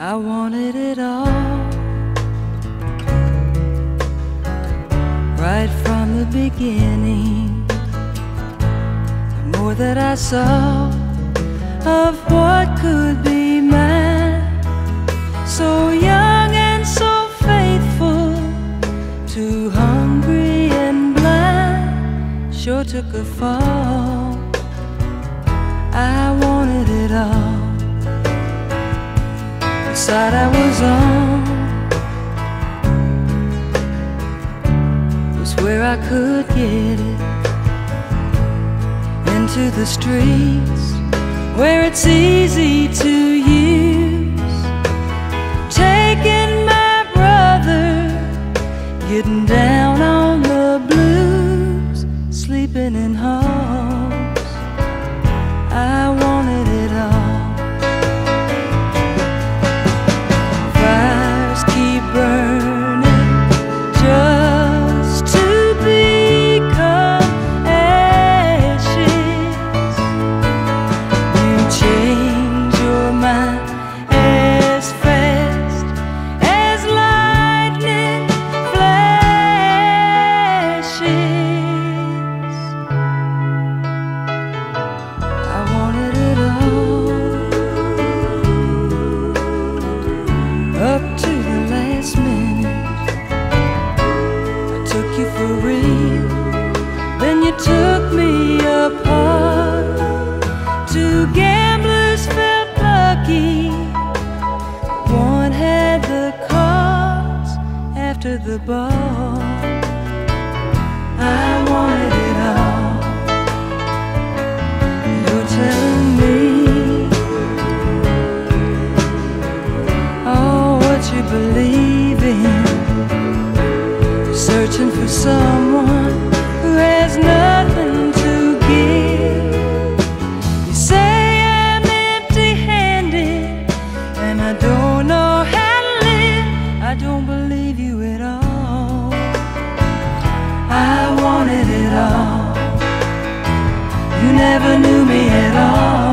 I wanted it all. Right from the beginning, the more that I saw of what could be mine, so young and so faithful, too hungry and blind, sure took a fall. Side I was on was where I could get it into the streets where it's easy to use. Taking my brother, getting down on the blues, sleeping in halls. Took me apart. Two gamblers felt lucky. One had the cards after the ball. I wanted it all. You're telling me, oh, what you believe in. Searching for someone It all. You never knew me at all.